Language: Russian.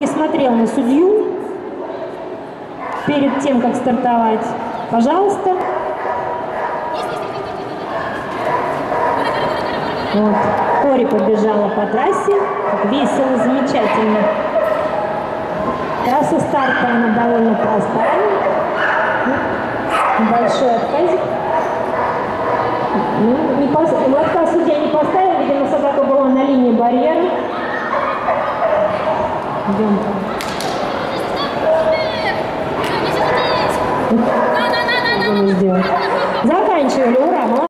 И смотрел на судью перед тем, как стартовать. Пожалуйста. Вот. Кори побежала по трассе. Весело, замечательно. Трасса старта, она довольно простая. Большой отказик. Ну, не пос... Молотка судья не поставил, видимо, собака была на линии барьера. Идем. Заканчивали, ура!